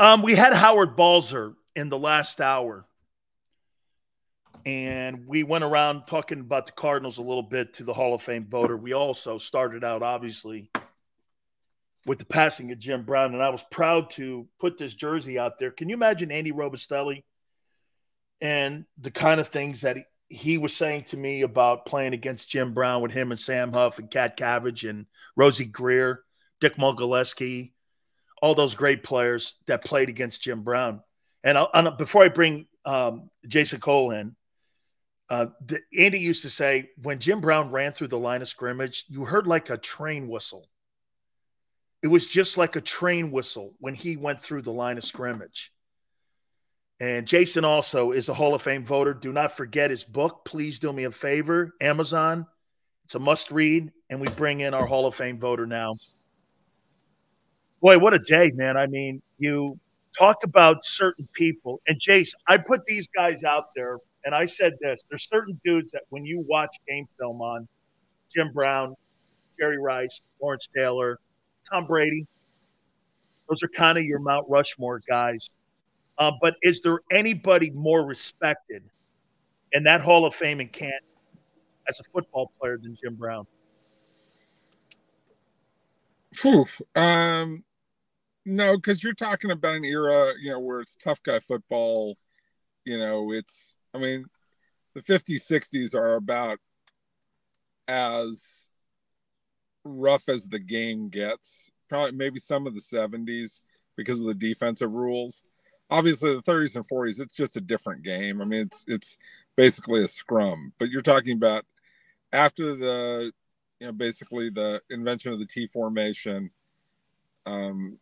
Um, we had Howard Balzer in the last hour, and we went around talking about the Cardinals a little bit to the Hall of Fame voter. We also started out, obviously, with the passing of Jim Brown, and I was proud to put this jersey out there. Can you imagine Andy Robustelli and the kind of things that he, was saying to me about playing against Jim Brown with him and Sam Huff and Katcavage and Rosey Grier, Dick Modzelewski, all those great players that played against Jim Brown. And I'll, before I bring um, Jason Cole in, uh, Andy used to say when Jim Brown ran through the line of scrimmage, you heard like a train whistle. It was just like a train whistle when he went through the line of scrimmage. And Jason also is a Hall of Fame voter. Do not forget his book. Please do me a favor. Amazon. It's a must read. And we bring in our Hall of Fame voter now. Boy, what a day, man. I mean, you talk about certain people. And Jace, I put these guys out there and I said this there's certain dudes that when you watch game film on Jim Brown, Jerry Rice, Lawrence Taylor, Tom Brady, those are kind of your Mount Rushmore guys uh, but is there anybody more respected in that Hall of Fame in Canton as a football player than Jim Brown? Whew. Um, no, because you're talking about an era, you know, where it's tough guy football. You know, it's, I mean, the 50s, 60s are about as rough as the game gets. Probably maybe some of the 70s because of the defensive rules obviously the 30s and 40s it's just a different game i mean it's it's basically a scrum but you're talking about after the you know basically the invention of the t formation um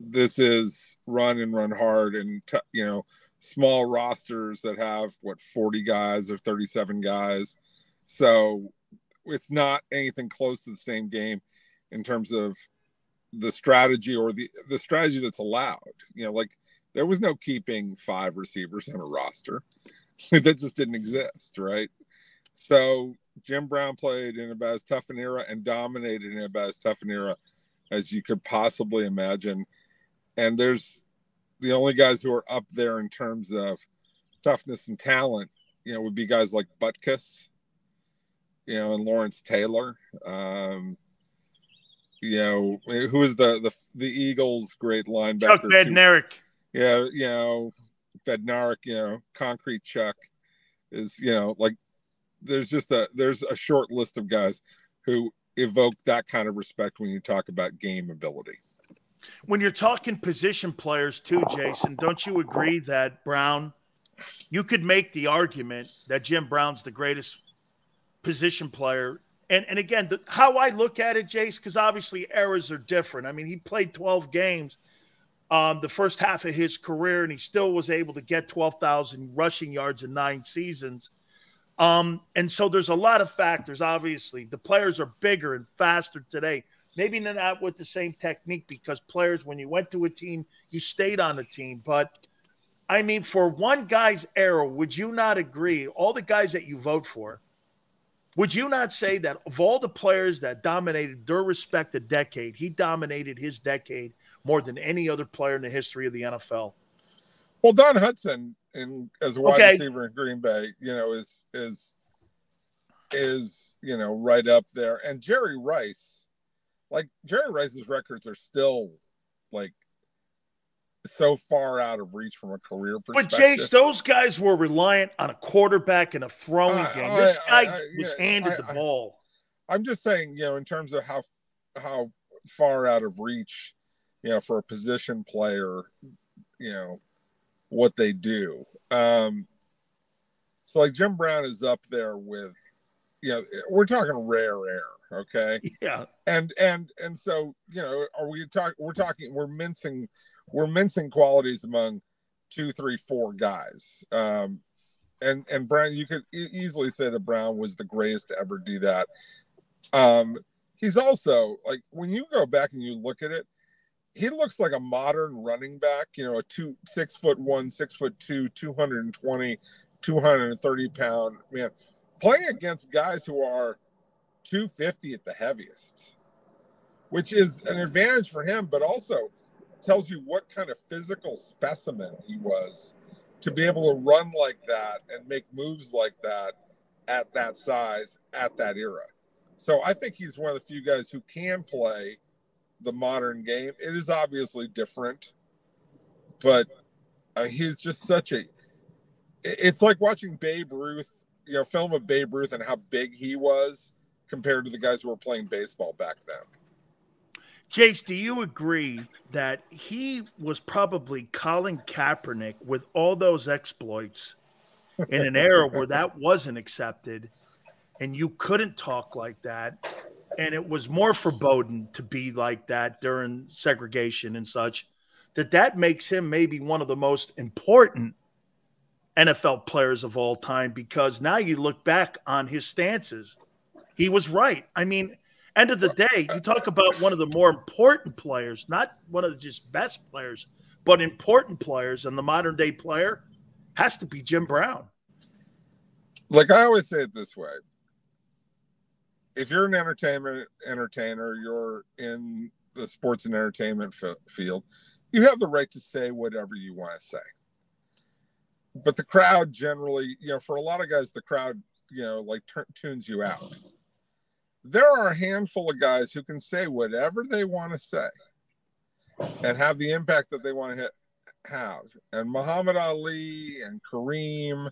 this is run and run hard and t- you know small rosters that have what 40 guys or 37 guys so it's not anything close to the same game in terms of the strategy or the the strategy that's allowed you know like there was no keeping five receivers in a roster. that just didn't exist, right? So Jim Brown played in about as tough an era and dominated in about as tough an era as you could possibly imagine. And there's the only guys who are up there in terms of toughness and talent, you know, would be guys like Butkus, you know, and Lawrence Taylor. Um, you know, who is the the the Eagles' great linebacker? Chuck Bednarik yeah, you know, Bednarik, you know, Concrete Chuck is, you know, like there's just a there's a short list of guys who evoke that kind of respect when you talk about game ability. When you're talking position players too, Jason, don't you agree that Brown you could make the argument that Jim Brown's the greatest position player and and again, the, how I look at it, Jace, because obviously eras are different. I mean, he played 12 games um, the first half of his career, and he still was able to get 12,000 rushing yards in nine seasons. Um, and so there's a lot of factors. Obviously, the players are bigger and faster today. Maybe not with the same technique because players, when you went to a team, you stayed on the team. But I mean, for one guy's era, would you not agree? All the guys that you vote for, would you not say that of all the players that dominated their respective decade, he dominated his decade more than any other player in the history of the NFL. Well, Don Hutson, in, as a wide okay. receiver in Green Bay, you know, is is is you know right up there. And Jerry Rice, like Jerry Rice's records are still like so far out of reach from a career perspective. But Jace, those guys were reliant on a quarterback and a throwing uh, game. This guy I, I, was yeah, handed the ball. I'm just saying, you know, in terms of how how far out of reach you know, for a position player, you know, what they do. Um, so like Jim Brown is up there with, you know, we're talking rare air, okay? Yeah. And and and so you know, are we talking? We're talking. We're mincing. We're mincing qualities among two, three, four guys. Um, and and Brown, you could easily say that Brown was the greatest to ever do that. Um, he's also like when you go back and you look at it, he looks like a modern running back, you know, a two six foot one, six foot two, 220, 230 pound man, playing against guys who are 250 at the heaviest, which is an advantage for him, but also tells you what kind of physical specimen he was to be able to run like that and make moves like that at that size at that era. So I think he's one of the few guys who can play the modern game. It is obviously different, but uh, he's just such a. It's like watching Babe Ruth, you know, film of Babe Ruth and how big he was compared to the guys who were playing baseball back then. Jace, do you agree that he was probably Colin Kaepernick with all those exploits in an era where that wasn't accepted and you couldn't talk like that? And it was more foreboding to be like that during segregation and such that that makes him maybe one of the most important NFL players of all time because now you look back on his stances. He was right. I mean, end of the day, you talk about one of the more important players, not one of the just best players, but important players, and the modern day player has to be Jim Brown. Like I always say it this way: if you're an entertainment entertainer, you're in the sports and entertainment f- field, you have the right to say whatever you want to say. But the crowd generally, you know, for a lot of guys, the crowd, you know, like t- tunes you out there are a handful of guys who can say whatever they want to say and have the impact that they want to hit, have. And Muhammad Ali and Kareem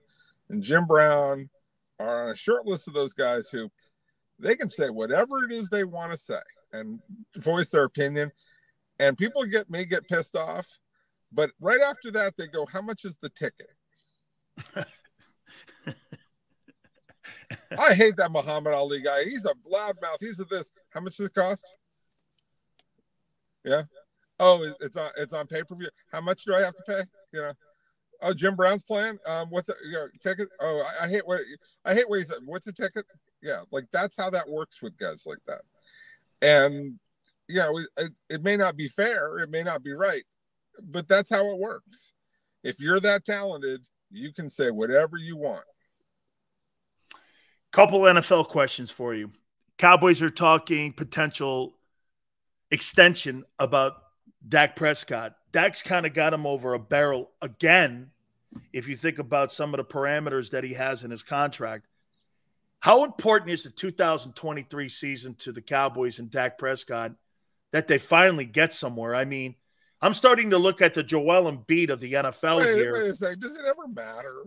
and Jim Brown are on a short list of those guys who they can say whatever it is they want to say and voice their opinion. And people get may get pissed off, but right after that they go, "How much is the ticket?" I hate that Muhammad Ali guy. He's a loudmouth. He's a this. How much does it cost? Yeah. Oh, it's on it's on pay per view. How much do I have to pay? You know. Oh, Jim Brown's playing. Um, what's it? You know, ticket? Oh, I, I hate what I hate said. What's a ticket? Yeah, like that's how that works with guys like that. And you know, it, it may not be fair, it may not be right, but that's how it works. If you're that talented, you can say whatever you want. Couple NFL questions for you. Cowboys are talking potential extension about Dak Prescott. Dak's kind of got him over a barrel again. If you think about some of the parameters that he has in his contract, how important is the 2023 season to the Cowboys and Dak Prescott that they finally get somewhere? I mean, I'm starting to look at the Joel Embiid of the NFL wait, here. Wait a second. Does it ever matter?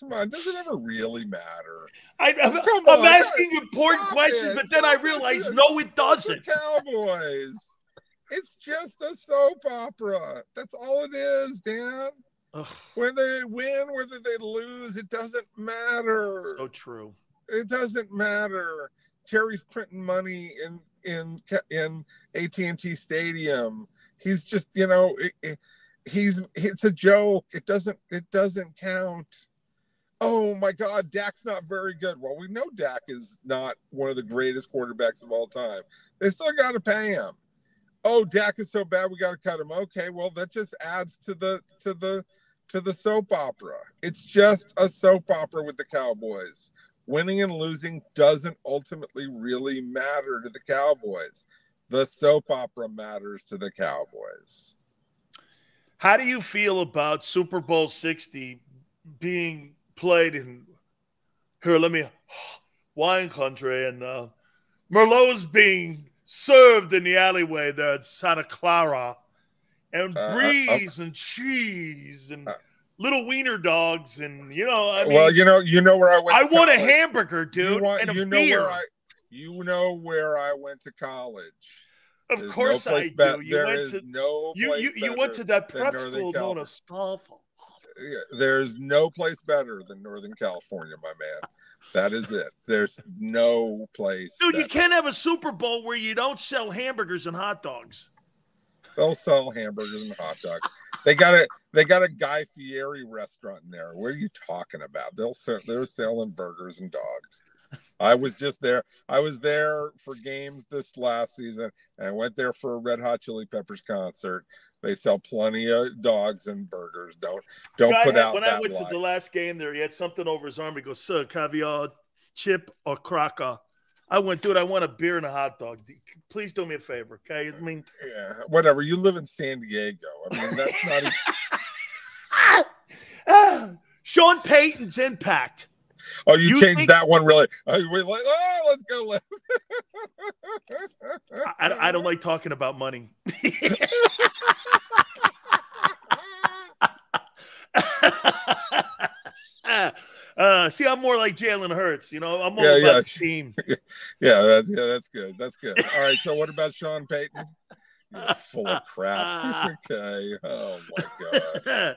Come on, does it ever really matter? I, am I'm asking important questions, it. but then I realize no, it doesn't. Cowboys. It's just a soap opera. That's all it is, Dan. Ugh. When they win, whether they lose, it doesn't matter. So true. It doesn't matter. Terry's printing money in in in AT and T Stadium. He's just, you know, it, it, he's it's a joke. It doesn't it doesn't count oh my God, Dak's not very good. Well, we know Dak is not one of the greatest quarterbacks of all time. They still got to pay him. Oh, Dak is so bad, we got to cut him. Okay, well, that just adds to the to the to the soap opera. It's just a soap opera with the Cowboys. Winning and losing doesn't ultimately really matter to the Cowboys. The soap opera matters to the Cowboys. How do you feel about Super Bowl 60 being played in here. Let me wine country, and uh, Merlot's being served in the alleyway there at Santa Clara, and uh, bries and cheese and. Uh, little wiener dogs, and you know, I mean, well, you know, you know where I went. I want a hamburger, dude, you want, and a you know beer. Where I, you know where I went to college. Of There's course no I do. You went to no. You you, you went to that prep school known as Stoffel there's no place better than Northern California, my man. That is it. There's no place. Dude, better. you can't have a Super Bowl where you don't sell hamburgers and hot dogs. They'll sell hamburgers and hot dogs. They got a they got a Guy Fieri restaurant in there. What are you talking about? They'll they're selling burgers and dogs. I was just there. I was there for games this last season, and I went there for a Red Hot Chili Peppers concert. They sell plenty of dogs and burgers. Don't don't put had, out. When I went lie. to the last game there, he had something over his arm. He goes, "Sir, caviar, chip or cracker." I went, dude, I want a beer and a hot dog. Please do me a favor, okay? I mean, yeah, whatever. You live in San Diego. I mean, that's not. ah, Sean Payton's impact. Oh, you, you changed think... that one really? Like, oh, let's go. I, I don't like talking about money. Uh, see, I'm more like Jalen Hurts. You know, I'm more yeah, about yeah. team. yeah, that's yeah, that's good. That's good. All right. So, what about Sean Payton? You're full of crap. okay. Oh my god.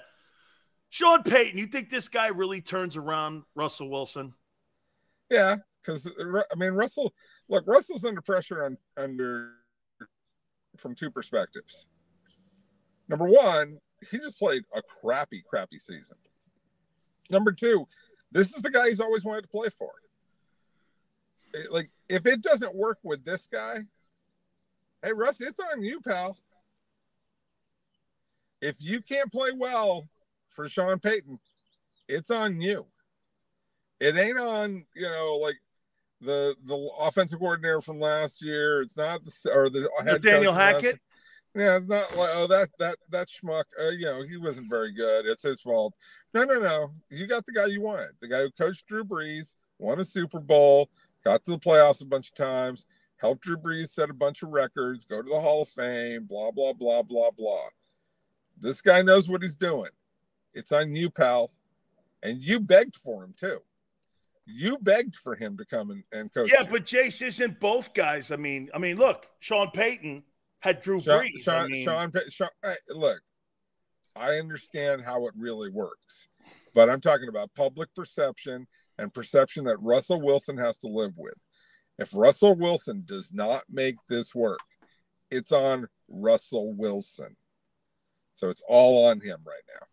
Sean Payton, you think this guy really turns around Russell Wilson? Yeah, because I mean, Russell. Look, Russell's under pressure on under from two perspectives. Number one, he just played a crappy, crappy season. Number two, this is the guy he's always wanted to play for. Like, if it doesn't work with this guy, hey, Russ, it's on you, pal. If you can't play well for Sean Payton, it's on you. It ain't on, you know, like the the offensive coordinator from last year. It's not the or the head Nathaniel Hackett. Yeah, it's not like oh that that that schmuck. Uh, you know he wasn't very good. It's his fault. No, no, no. You got the guy you wanted. The guy who coached Drew Brees, won a Super Bowl, got to the playoffs a bunch of times, helped Drew Brees set a bunch of records, go to the Hall of Fame. Blah blah blah blah blah. This guy knows what he's doing. It's on you, pal, and you begged for him too. You begged for him to come and, and coach. Yeah, you. but Jace isn't both guys. I mean, I mean, look, Sean Payton had Drew Sean, Brees. Sean, I mean, Sean, Sean look, I understand how it really works, but I'm talking about public perception and perception that Russell Wilson has to live with. If Russell Wilson does not make this work, it's on Russell Wilson. So it's all on him right now.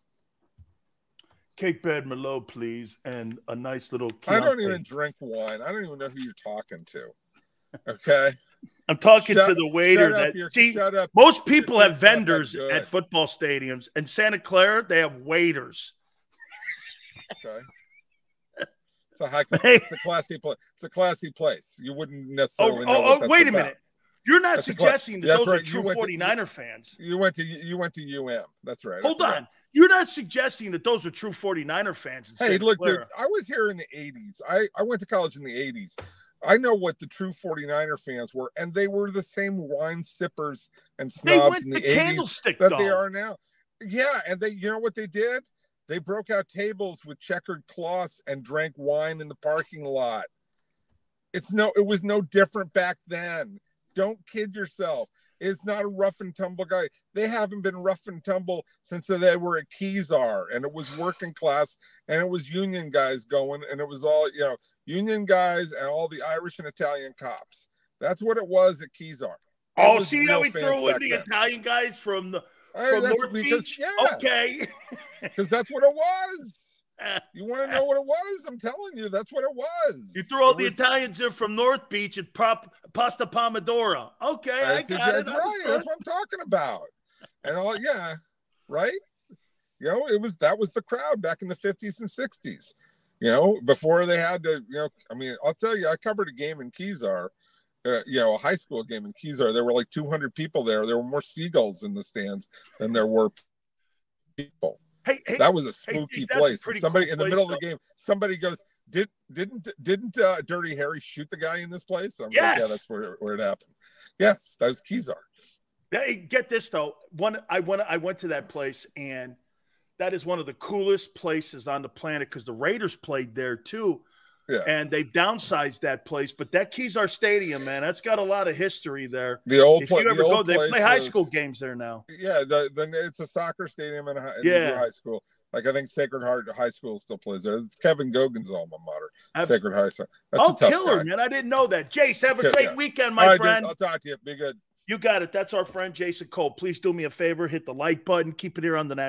Cake bed Merlot, please, and a nice little. Chianti. I don't even drink wine. I don't even know who you're talking to. Okay. I'm talking shut, to the waiter that your, see, most people have vendors at football stadiums. In Santa Clara, they have waiters. Okay. It's a high it's a classy place. It's a classy place. You wouldn't necessarily oh, know. Oh, oh wait a minute. You're not that's suggesting that those right. are true 49er to, fans. You went to you went to UM. That's right. Hold that's on. Right. You're not suggesting that those are true 49er fans. Hey, look, dude, I was here in the 80s. I, I went to college in the 80s. I know what the true 49er fans were, and they were the same wine sippers and snobs in the, the 80s that they are now. Yeah, and they you know what they did? They broke out tables with checkered cloths and drank wine in the parking lot. It's no it was no different back then. Don't kid yourself It's not a rough and tumble guy. They haven't been rough and tumble since they were at Kezar, and it was working class, and it was union guys going, and it was all you know, union guys and all the Irish and Italian cops. That's what it was at Kezar. Oh, see how we throw in the then. Italian guys from the from North because, Beach? Yeah. Okay, because that's what it was. You want to know what it was? I'm telling you, that's what it was. You threw all it the was... Italians in from North Beach at Pop, Pasta Pomodoro. Okay, I, I got that's it. Right. That's what I'm talking about. And all, yeah, right. You know, it was that was the crowd back in the 50s and 60s. You know, before they had to, you know, I mean, I'll tell you, I covered a game in Kezar, uh, you know, a high school game in Kezar. There were like 200 people there. There were more seagulls in the stands than there were people. Hey, hey, that was a spooky hey, place. A somebody cool in the middle though. of the game, somebody goes, "Did didn't didn't uh, Dirty Harry shoot the guy in this place?" I'm yes. Like, yeah, that's where, where it happened. Yes, that was Kezar. Hey, get this though. One, I went I went to that place, and that is one of the coolest places on the planet because the Raiders played there too. Yeah. And they've downsized that place, but that Kezar Stadium, man, that's got a lot of history there. The old, if you ever go, they play high school games there now. Yeah, the, the it's a soccer stadium in, a, in yeah. high school. Like I think Sacred Heart High School still plays there. It's Kevin Gogan's alma mater, Abs- Sacred High School. That's oh, killer, guy. man! I didn't know that. Jace, have a great yeah. weekend, my friend. Dude, I'll talk to you. Be good. You got it. That's our friend Jason Cole. Please do me a favor, hit the like button, keep it here on the net.